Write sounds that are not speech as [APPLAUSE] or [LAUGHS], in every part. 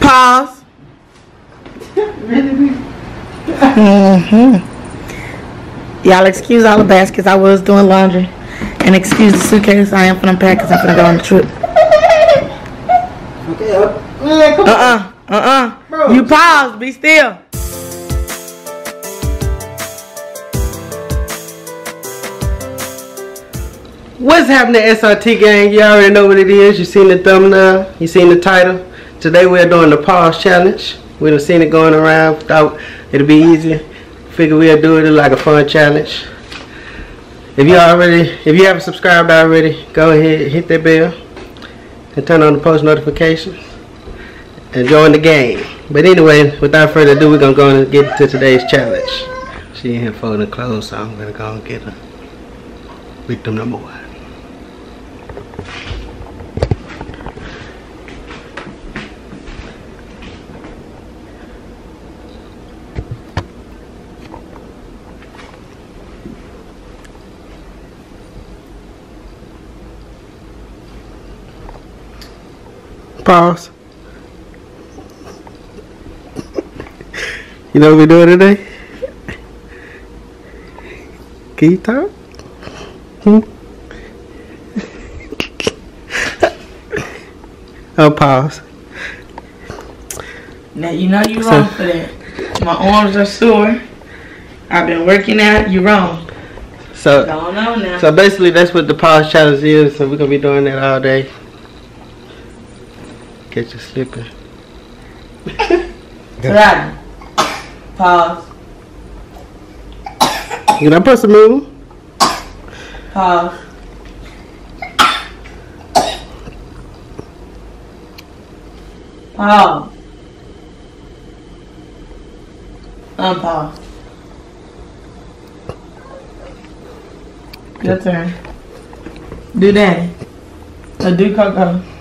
Pause. mm-hmm. Y'all excuse all the baskets. I was doing laundry. And excuse the suitcase. I am finna pack because I'm finna go on the trip. Okay, uh, Uh-uh. Uh-uh. You pause. Be still. What's happening, SRT gang? You already know what it is. You seen the thumbnail. You seen the title. Today we're doing the pause challenge. We done seen it going around. Thought it'd be easy. Figure we'll do it like a fun challenge. If you already, if you haven't subscribed already, go ahead hit that bell and turn on the post notifications and join the game. But anyway, without further ado, we're gonna go and get to today's challenge. She in here folding clothes, so I'm gonna go and get her. Victim number one. Pause. You know what we're doing today? Can you talk? Hmm? oh, pause. Now you know you wrong for that. My arms are sore. I've been working out. You wrong. So, Don't know now. so basically, that's what the pause challenge is. So we're gonna be doing that all day. Catch you slipping. Right. Pause. Can I supposed to move. Pause. Pause. Unpause. Your turn. Do daddy. Or do Coco.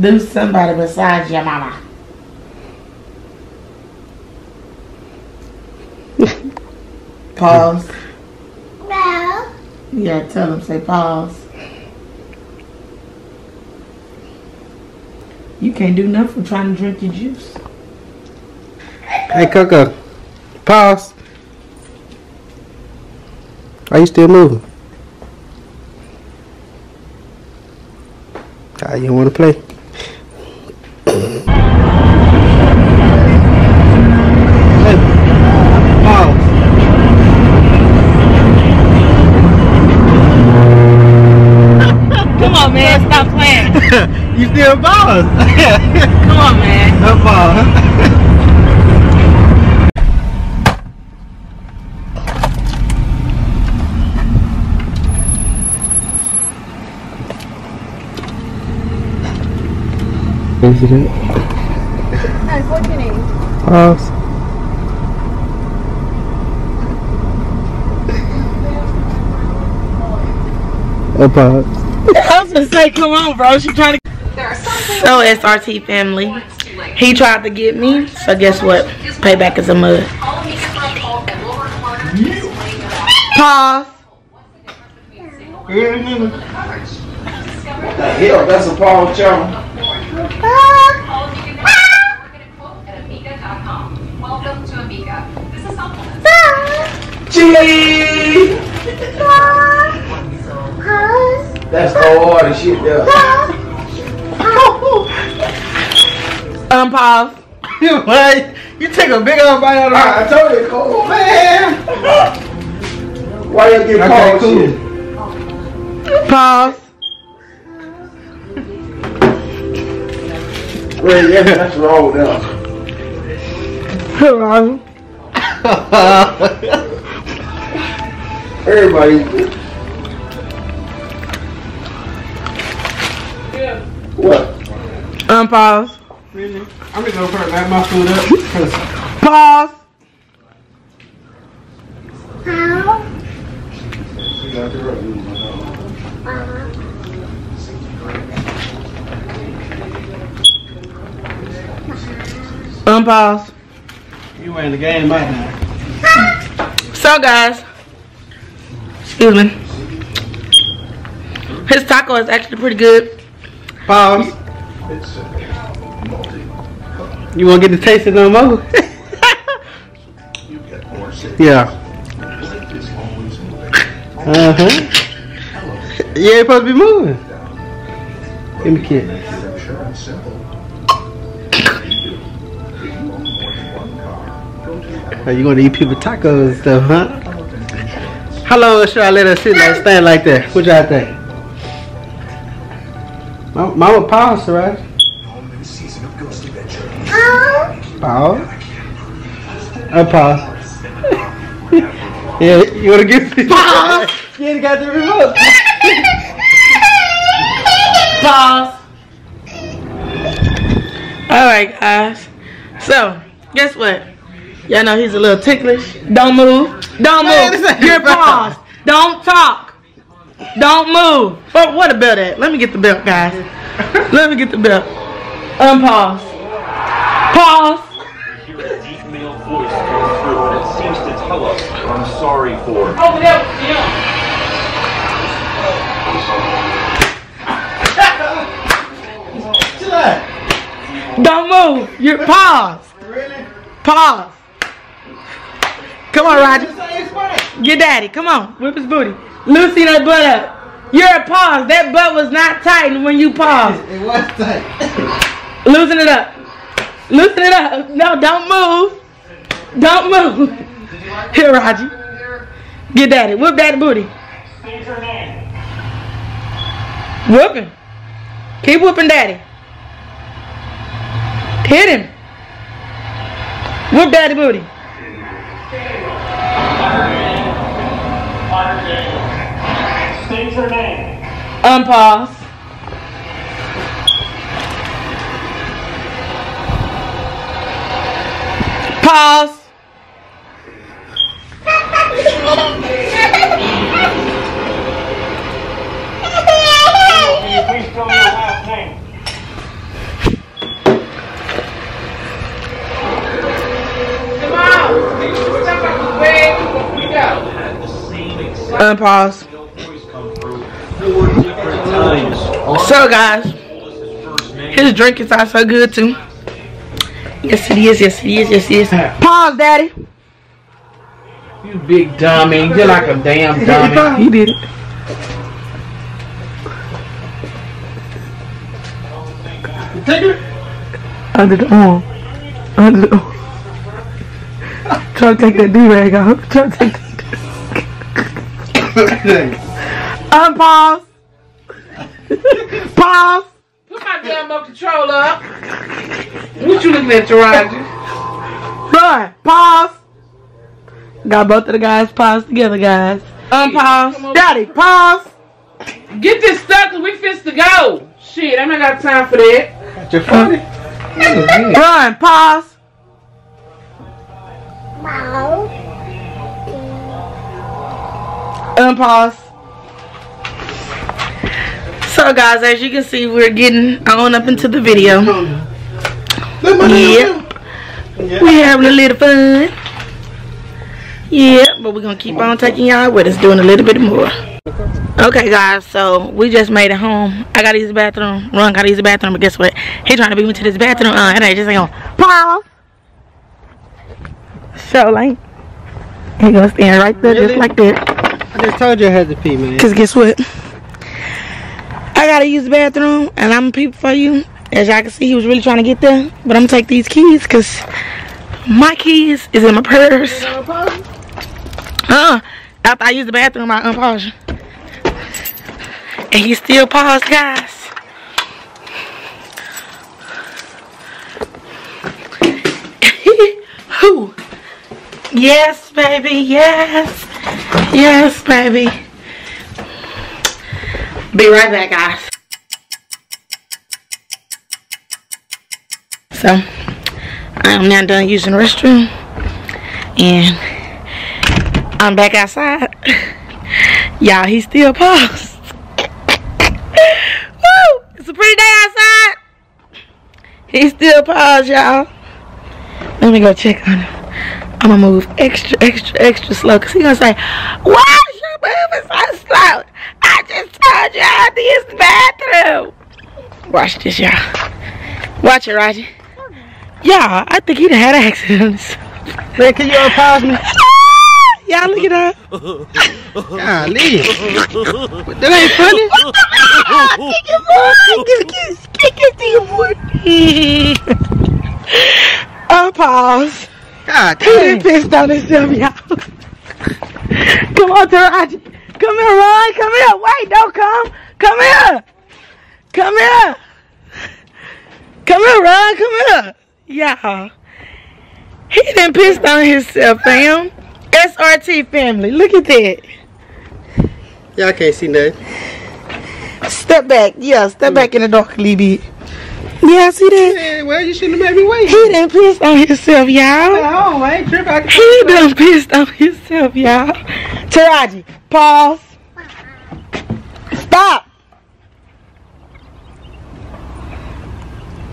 Do somebody besides your mama. [LAUGHS] Pause. No. Yeah, tell them, say pause. You can't do nothing trying to drink your juice. Hey, Coco. Pause. Are you still moving? Ah, you want to play? You still pause? Come on, man. no pause. Incident. And what's your name? Pause. Oh, pause. I was gonna say, come on, bro. She trying to. So SRT family, he tried to get me. So guess what? Payback is a mud. Pause. What the hell, that's a Paul channel. Welcome to Amiga. This is supplements. Gee! That's hard as shit, [LAUGHS] Um, yeah. Unpause. [LAUGHS] what? You take a big old bite out of I, I told you, cool, oh, man. Why you get okay, cool. Pause. Well, yeah, that's wrong now. Hello. Everybody. What? Um, Unpause. Really? I'm just gonna go for a back my food up. Pause. Um, Unpause. You ain't the game right now. So guys, Excuse me. His taco is actually pretty good. Pause. You won't get the taste of no more? [LAUGHS] yeah. Uh huh. You ain't supposed to be moving. Give me a kiss. Are you gonna eat people tacos and stuff, huh? How long should I let her sit like stand like that? What y'all think? Mama, Mama pause, right? Pause. Unpause. Uh, [LAUGHS] yeah, you wanna get pause? [LAUGHS] You ain't got the remote. [LAUGHS] Pause. Alright, guys. So, guess what? Y'all know he's a little ticklish. Don't move. Don't move. You're paused. Don't talk. Don't move. But what a belt? Let me get the belt, guys. Let me get the belt. Unpause. Pause. tell us, I'm sorry for. Over there, yeah. Don't move. You're paused. Pause. Come on, Roger. Get daddy. Come on. Whip his booty. Lucy that butt up. You're at pause. That butt was not tightened when you paused. It was tight. Loosen it up. Loosen it up. No, don't move. Don't move. Here, Roger. Get daddy. Whip daddy booty. Whoop him. Keep whooping daddy. Hit him. Whoop daddy booty. State her name. Unpause. Pause. Please tell me your last name? Had the same exact Unpause. Um, So, guys, his first name. his drink is also good too. Yes, it is. Yes, it is. Yes, it is. Pause, daddy. You big dummy. You're like a damn dummy. He did it. Under the arm. Under the arm. Try to take that D-rag out. Try to take that. Unpause. [LAUGHS] [LAUGHS] Pause. Put my damn remote controller up. What you looking at, Taraji? Run. Pause. Got both of the guys paused together, guys. Um, Unpause. Daddy, pause. Get this stuff because we fist to go. Shit, I ain't got time for that. You're funny. Run. Pause. Wow. Um, Unpause. So guys, as you can see, we're getting on up into the video. Yep. We having a little fun. Yeah, but we're gonna keep on taking y'all with us, doing a little bit more. Okay, guys, so we just made it home. I gotta use the bathroom. Ronn gotta use the bathroom, but guess what? He trying to beat me to this bathroom. Uh, and I just ain't gonna pause. So like, he gonna stand right there, just like that. I just told you I had to pee, man. Cause guess what? I gotta use the bathroom, and I'm peep for you. As y'all can see, he was really trying to get there, but I'm gonna take these keys, cause my keys is in my purse. Uh, after I use the bathroom, I unpause you. And he still paused, guys. [LAUGHS] Who? Yes, baby, yes. Yes, baby. Be right back, guys. So, I am now done using the restroom. And I'm back outside. [LAUGHS] Y'all, he still paused. [LAUGHS] Woo! It's a pretty day outside. He still paused, y'all. Let me go check on him. I'm gonna move extra, extra, extra slow. Cause he gonna say, why is your moving so clothes. Just told had to bathroom. Watch this, y'all. Watch it, Roger. Yeah, I think he done had accidents. Man, can you unpause me? Ah, y'all look at her. Golly. That ain't funny. Kick your boy. Give a kiss. Kick it to your boy. [LAUGHS] Unpause. God He damn. pissed on himself, y'all. Come on, Taraji. Come here, Ronn. Come here. Wait, don't come. Come here. Come here. Come here, Ronn. Come here. Yeah. He done pissed on himself, fam. SRT family. Look at that. Y'all can't see nothing. Step back. Yeah, step back in the dark bit. Yeah, see that? Man, well, you shouldn't have made me wait. He done pissed on himself, y'all. Oh, I ain't tripping. He done pissed on himself, y'all. Taraji, pause. Stop.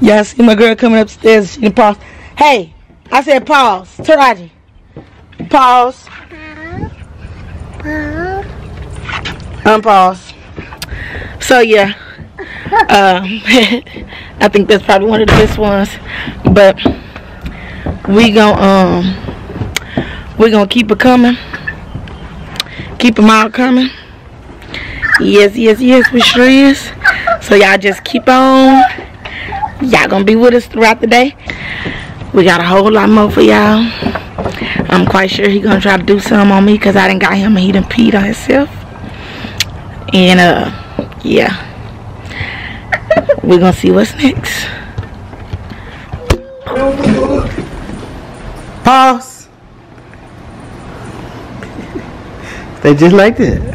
Y'all see my girl coming upstairs. She done pause. Hey, I said pause. Taraji, pause. Unpause. So yeah, um, [LAUGHS] I think that's probably one of the best ones. But we gon' um we gonna keep it coming. Keep them all coming. Yes, yes, yes, we sure is. So y'all just keep on. Y'all gonna be with us throughout the day. We got a whole lot more for y'all. I'm quite sure he gonna try to do some on me because I didn't got him and he done peed on himself. And uh yeah. we're gonna see what's next. Pause. They just like that. [LAUGHS]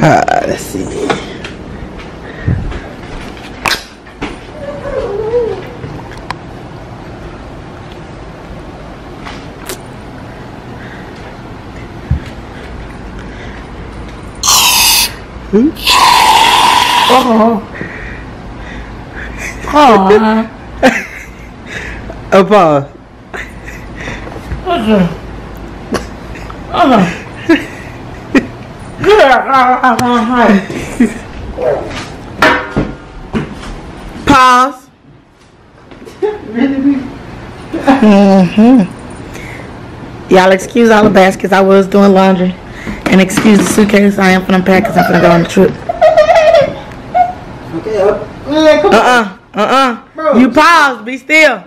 ah, let's see. Oh. [LAUGHS] A pause. Pause. mm-hmm. Y'all excuse all the baskets. I was doing laundry. And excuse the suitcase. I am finna pack because I'm finna go on the trip. Okay, uh, Uh-uh. Uh-uh. Bro. You pause. Be still.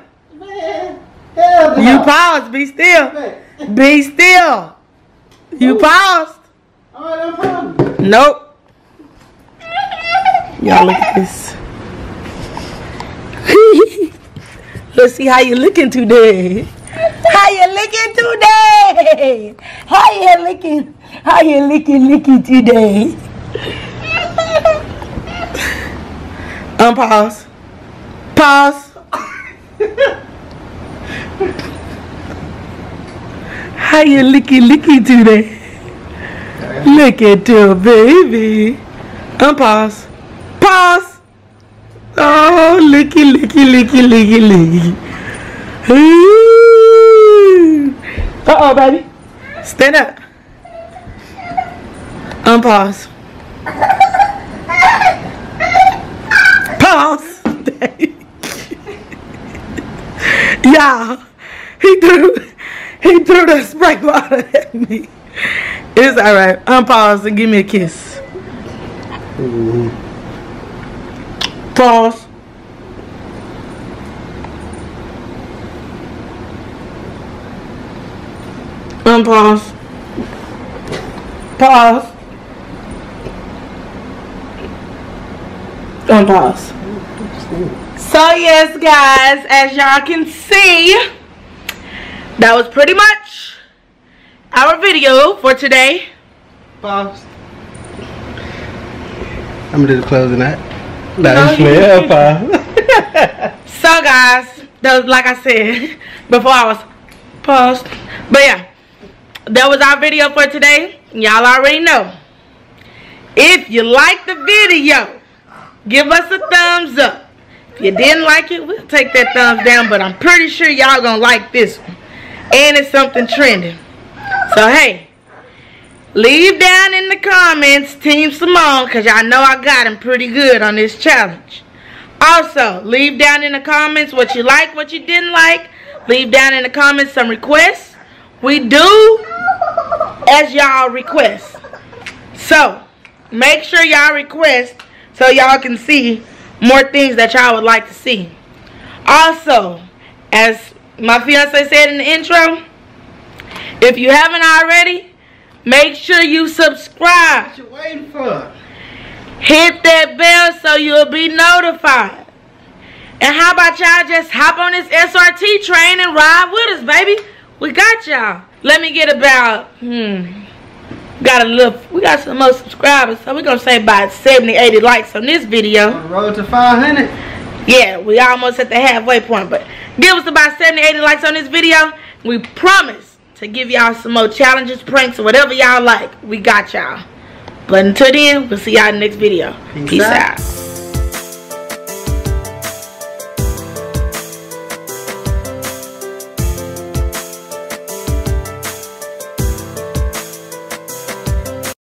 Hell no. You paused. Be still. Be still. You paused. Alright, I'm fine. Nope. Y'all look at this. [LAUGHS] Let's see how you looking today. How you looking today? How you looking? How you looking looking today? Unpause. [LAUGHS] Um, pause. [LAUGHS] How you looking looking today? Look at your baby. Unpause. Pause. Oh, licky, licky, licky, licky, licky. Uh oh, baby. Stand up. Unpause. Pause. [LAUGHS] Y'all, he threw, he threw the spray bottle at me. It's alright. Unpause and give me a kiss. Pause. Unpause. Pause. Unpause. So yes, guys, as y'all can see, that was pretty much our video for today. Pause. I'm gonna do the closing act. No, That's me. [LAUGHS] didn't. So guys, that was like I said [LAUGHS] before I was paused. But yeah, that was our video for today. Y'all already know. If you like the video, give us a thumbs up. If you didn't like it, we'll take that thumbs down. But I'm pretty sure y'all gonna like this one. and it's something trending. So hey, leave down in the comments Team Symone because y'all know I got him pretty good on this challenge. Also, leave down in the comments what you like, what you didn't like. Leave down in the comments some requests. We do as y'all request. So, make sure y'all request so y'all can see more things that y'all would like to see. Also, as my fiance said in the intro, if you haven't already, make sure you subscribe. What you waiting for? Hit that bell so you'll be notified. And how about y'all just hop on this SRT train and ride with us, baby? We got y'all. Let me get about, hmm, got a little, we got some more subscribers. So we're going to say about 70, 80 likes on this video. On the road to 500. Yeah, we almost at the halfway point. But give us about 70, 80 likes on this video. We promise to give y'all some more challenges, pranks, or whatever y'all like. We got y'all. But until then, we'll see y'all in the next video. Peace Peace out. out.